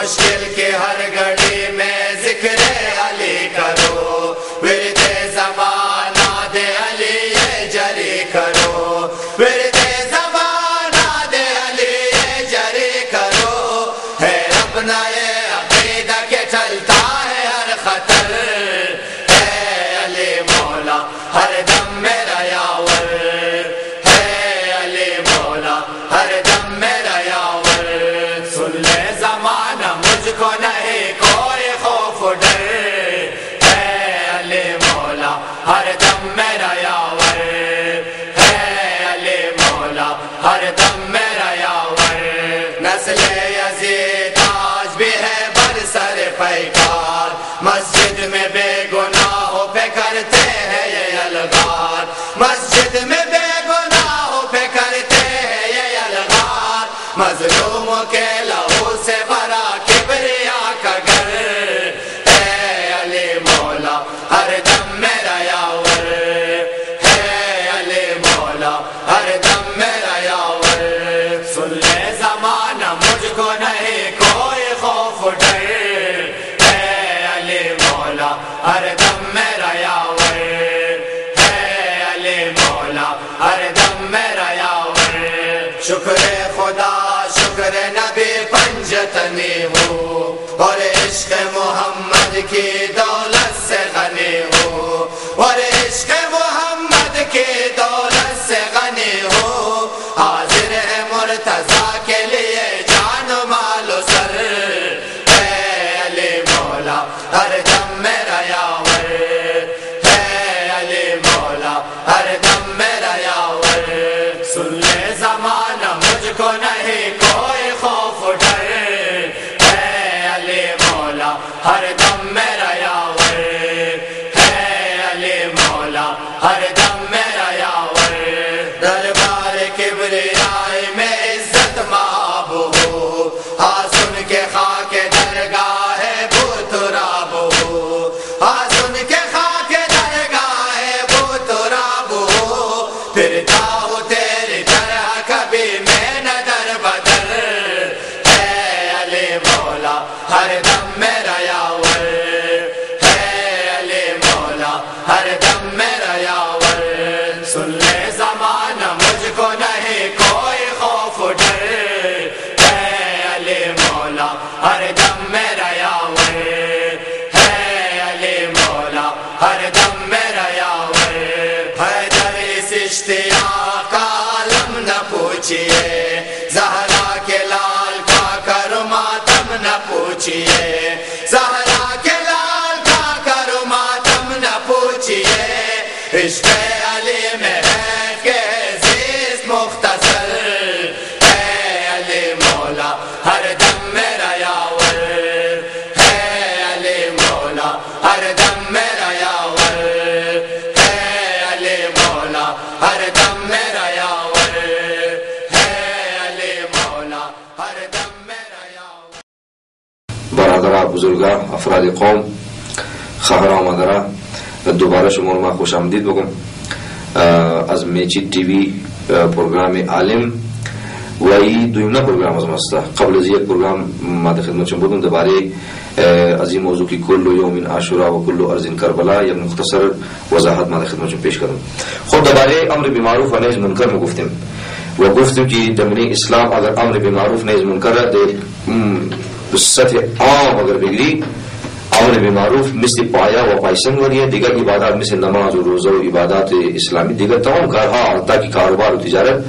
مشکل کے ہر گھڑی مظلوم کے Türkiye'de چلے مولا ہر دم میرا یاور عشق علی میں ہے کہ مختصر علی مولا، ہر دم میرا یاور۔ علی مولا، ہر دم میرا یاور۔ علی مولا، ہر دم میرا یاور۔ علی مولا، ہر دم میرا یاور۔ برادرها بزرگا افراد قوم خواهر آمدره دوباره شما رو من خوش آمدید بگم از میچی تیوی پروگرام عالم۔ و این دویمه پروگرام از ماسته قبل از یک پروگرام ما در خدمتشون بودم درباره از این موضوع که کل یوم عاشورا و کل ارض کربلا یک مختصر وضاحت ما در خدمتشون پیش کردم. خب درباره امر بمعروف و نهی از منکر ما گفتیم. و گفتیم که در اسلام اگر امر بمعروف نهی از منکر در سطح عام اگر بگیری امر بمعروف مثل پایا و پایسنگ وغیرہ دیگر عبادات مثل نماز و روزہ و عبادات اسلامی، دیگر تمام کارها حتی کی کاروبار و تجارت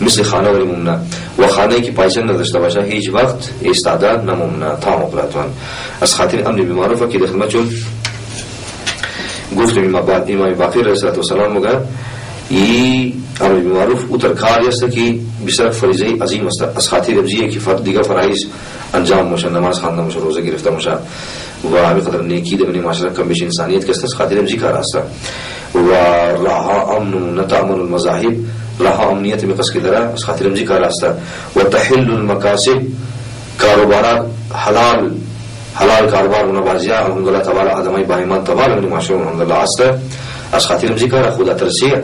مثل خانه ولی ممنع۔ و خانه کی پایسنگ نداشته باشه هیچ وقت استعداد نممنع تا مقلتوان از خاطر امر بمعروف که در خدمتشون گفتم امام باقی رسول الله سلام مگه ای امر بمعروف اتر کار است که بسیار فریضه عظیم است۔ از خاطر ابزیه جی که فرد دیگر فرایض انجام موشه نماز خواندن موشه روزه گرفته موشه و همه قدر نیکی ده بنی معاشره کمبیش انسانیت کستس خاطر هم ذکر است. و رها امن نتامن المذاهب رها امنیت می قص کی درا اس خاطر هم ذکر است. و تحل المکاسب کاروبارات حلال حلال کاروبار ہونا بازیا الحمد لله تعالی ادمای با ایمان تعالی بنی معاشره الحمد لله است. اس خاطر هم ذکر خدا ترسیه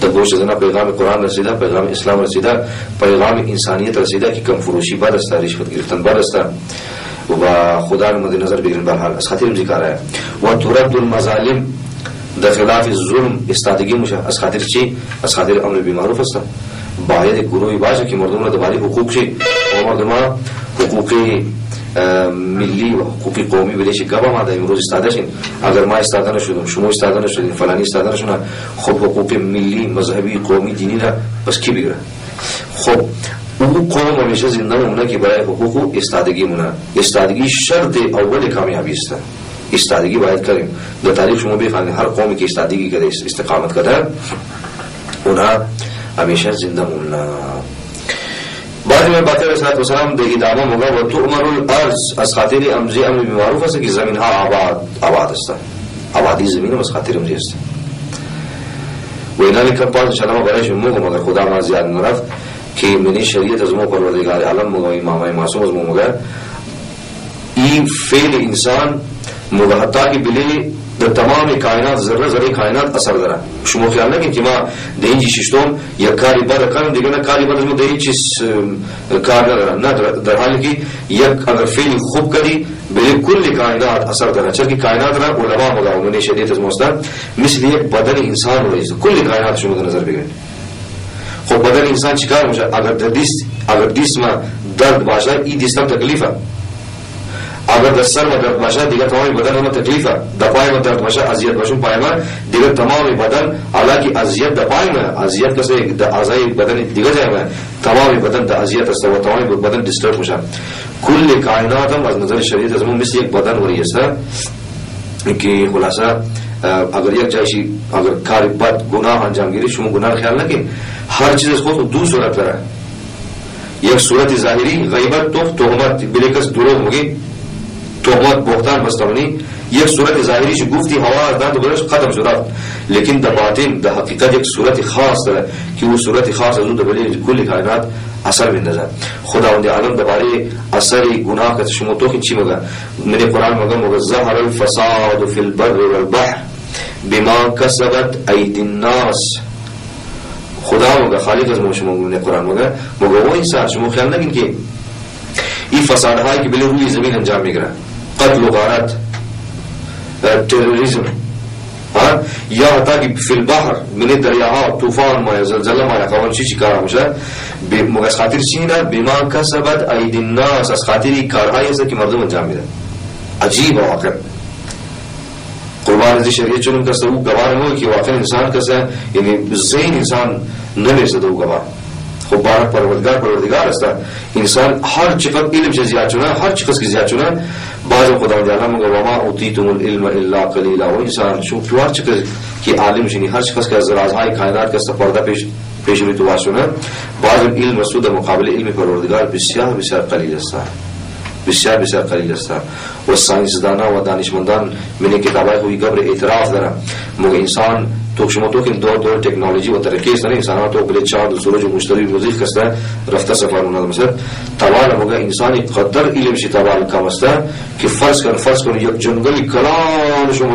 د گوش زنا پیغام قرآن رسیدا پیغام اسلام رسیدا پیغام انسانیت رسیدا کی کم فروشی بار است رشوت گرفتن بار است. و خدا رو مد نظر بگیرن برحال از خاطر ذکر ہے و ترد المظالم د خلاف ظلم استادگی مشه از خاطر چی؟ از خاطر امر بالمعروف است. باید گروهی باشه که مردم را دباری حقوق شي و مردم حقوق ملی و حقوق قومی بلیش گبا ما دا امروز استاده شین. اگر ما استاده نشدم شما استاده نشدین فلانی استاده نشونه خب حقوق ملی مذهبی قومی دینی را بس کی بگیره؟ خب او قوم همیشه زنده مونه که برای حقوق استادگی مونه استادگی شرط اول کامیابی است. استادگی باید کریم در تاریخ شما بخوانید هر قومی که استادگی کرده استقامت کرده اونها همیشه زنده مونه بعد میں باقی علیہ والسلام دے ادامہ ہوگا وہ تؤمر الارض از خاطر امزی امر معروف است کہ زمین ها آباد آباد است. آبادی زمین از خاطر امزی است. و اینا کم پاس انشاءاللہ اگر خدا ما زیاد نرفت. کہ منی شریعت از مو پروردگار عالم موگا امام معصوم از مو موگا این فعل انسان موگا حتی کہ بلی در تمام کائنات ذره ذره کائنات اثر داره شما خیال نکنید که ما در این ششتم یک کاری بد کنم دیگه نه کاری بد ما در این چیز کار ندارم نه در حالی که یک اگر فعل خوب کردی به کل کائنات اثر داره چرا کائنات را علما مگا اونونه شدیت از مستن مثل یک بدن انسان رو کل کائنات شما در نظر بگیرید۔ خب بدن انسان چیکار میشه اگر در دیست اگر دیست ما درد باشه این دیستم تکلیفه اگر در سر ما درد باشه دیگه تمام بدن ما تکلیفه در پای ما درد باشه اذیت باشه پای ما دیگه تمام بدن حالانکه اذیت در پای ما اذیت کسی در اعضای بدن دیگه جای ما تمام بدن در اذیت است و تمام بدن دیسترب میشه کل کائنات هم از نظر شریعت از مثل یک بدن وری که خلاصه اگر یک جایشی اگر کار بد گناه انجام گیری شما گناه خیال نکنید هر چیز از خود دو صورت داره یک صورت ظاهری غیبت تو تهمت بلیکس دروغ مگی تهمت بهتان بستونی یک صورت ظاهری چې گفتی هوا داد برش قدم شد لیکن د باطن د حقیقت یک صورت خاص ده که وہ صورت خاص از د بلی کل کائنات اثر بندازه خداوند عالم د باره اثر گناه که شما تو چی مگه من قرآن مگه مگه ظهر الفساد فی البر والبحر بما کسبت اید الناس. خدا مگه خالق از ما شما من قرآن مگه مگه وہ انسان شما خیال نگین که این فسادهایی که بلی روی زمین انجام می‌گیره قتل و غارت تروریزم یا حتی که فی البحر من دریاها طوفان ما زلزله ما قوان چی چی کار میشه؟ از خاطر چی نه؟ بما کسبت اید الناس از خاطر کارهایی است که مردم انجام میدن. عجیب واقع قربان از شریعت چون کسته او گواه نمو که واقع انسان کسه یعنی زین انسان نمیرسه او گواه خب بارک پروردگار پروردگار است. انسان هر چقدر علم سے زیاد چنا هر چقدر کی زیاد چنا بعض خدا تعالی یعنی مگر وما اوتیتم العلم الا قليلا و انسان شو تو هر چقدر کی عالم شنی هر چقدر که از رازهای کائنات کا پردہ پیش پیش می تو واسونه بعض علم مسعود مقابل علم پروردگار بسیار بسیار قلیل است. بسیار بسیار قلیل است. و ساینسدانا و دانشمندان من کتابای خوی قبر اعتراف دارن. مگر انسان تو شما تو که دور دور تکنولوژی و ترقی است. نه انسان تو بله چهار سورج و مشتری، موزیک کسته رفته سفر اونها مثلا توال مگر انسانی قدر علم شی توال کم است. که فرض کن فرض کن، یک جنگلی کلان شما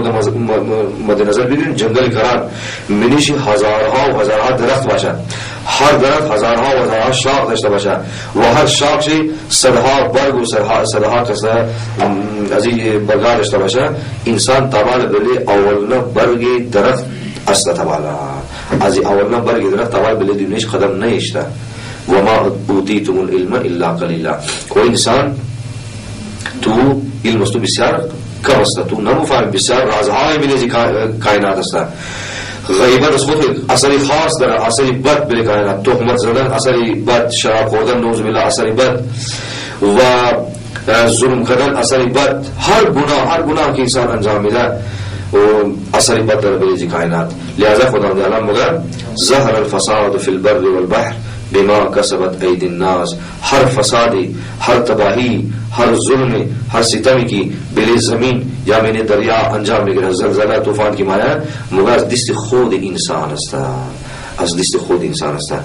مد نظر بگیرید جنگل کلان. منیش هزارها و هزارها درخت باشه هر درخت هزارها و هزارها شاخ داشته باشه و هر شاخشی صدها برگ و صدها صدها کسته از این برگار داشته باشه انسان توال بله اولنا برگ درخت است توالا از اولنا برگ درخت توال بله دیونیش قدم نیشته. وما اوتیتم العلم الا قلیلا. و انسان تو علم است بسیار کم است. تو نمفهم بسیار رازهای من کائنات است. غیبت از خود اثری خاص داره اثری بد بلی کائنات تهمت زدن اثری بد، شراب خوردن، نوز بالله اثری بد، و ظلم کردن اثری بد هر گناه هر گناه که انسان انجام میده و اثری بد داره بلی کائنات۔ لہذا خدا تعالی مگر ظهر الفساد فی البر والبحر بما کسبت اید الناس۔ ہر فسادی، ہر تباہی، ہر ظلم، ہر ستم کی بل زمین یا میں نے دریا انجام لے زلزلہ، طوفان کی مایا مگر دست خود انسان استا از دست خود انسان استا